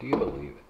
Do you believe it?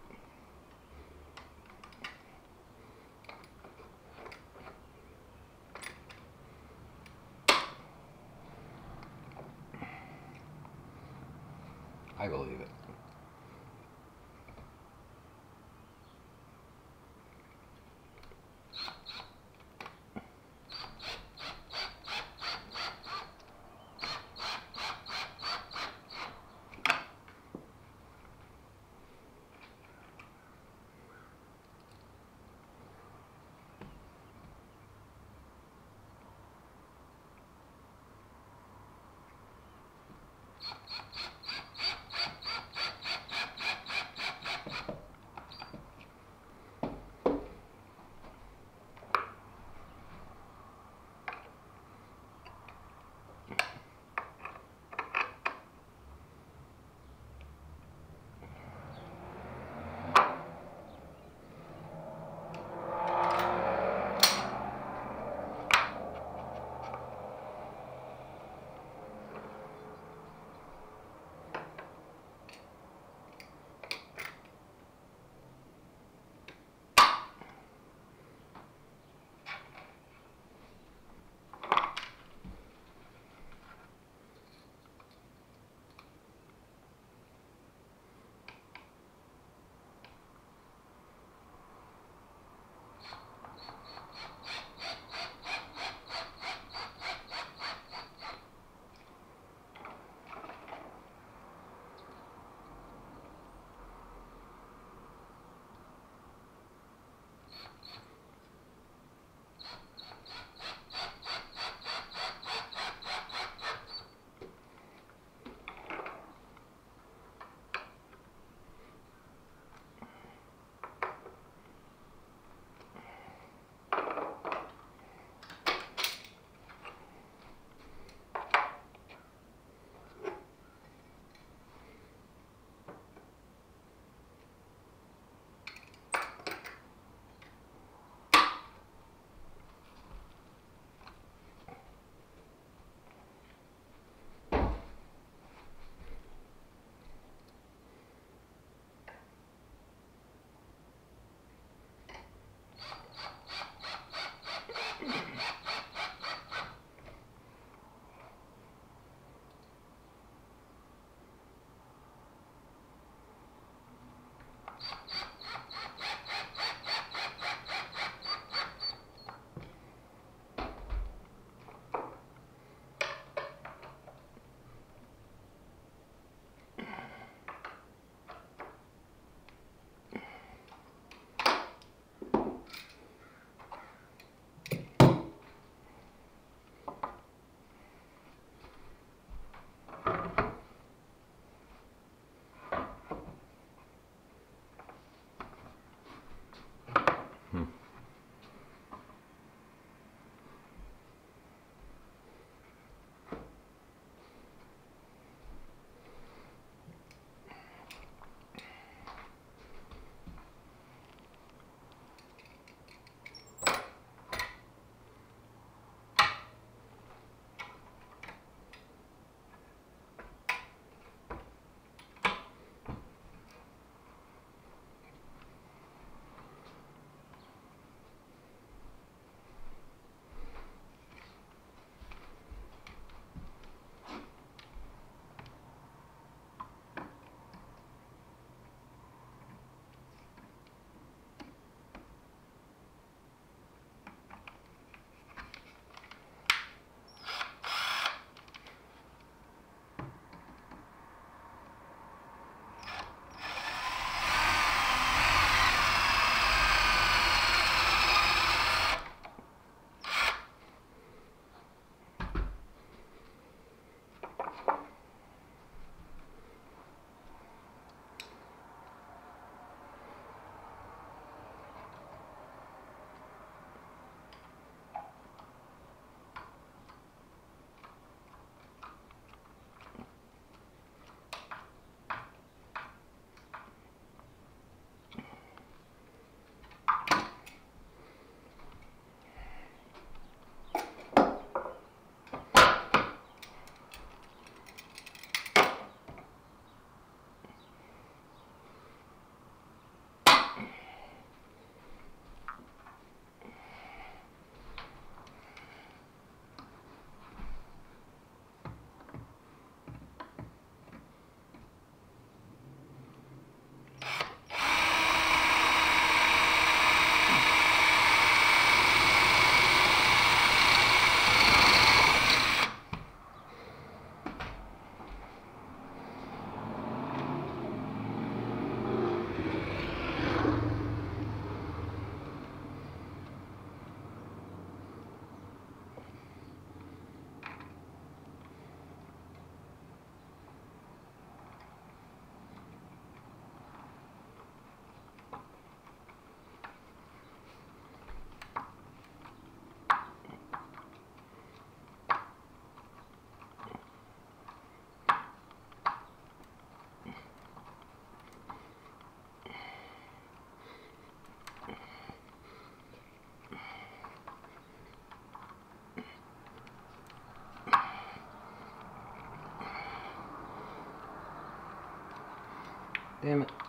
Damn it.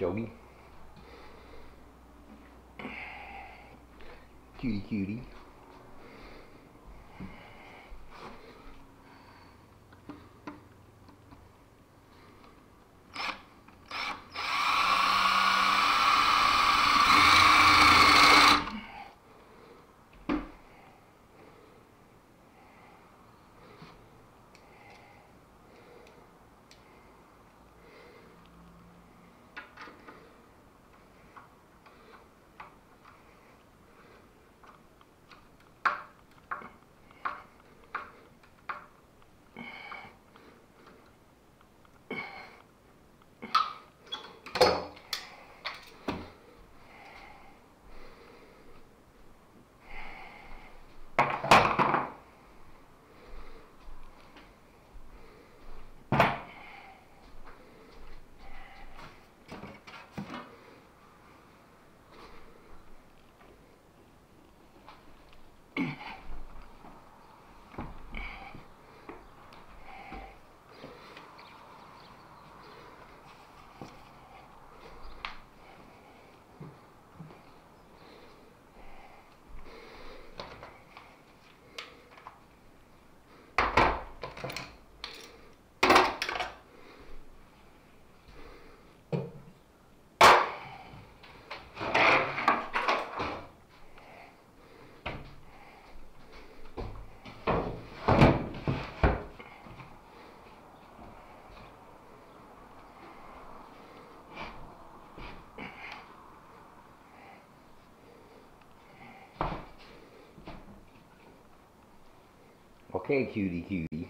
Joey. Cutie cutie. Okay, cutie cutie.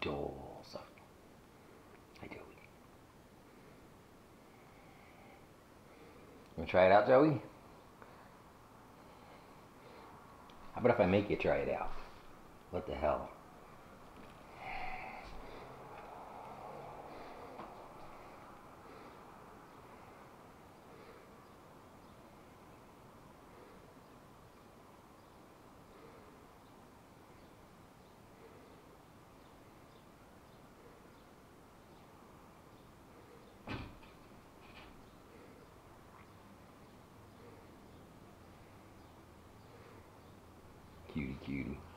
Dolls. Hi, Joey. Wanna try it out, Joey? How about if I make you try it out? What the hell? Cutie.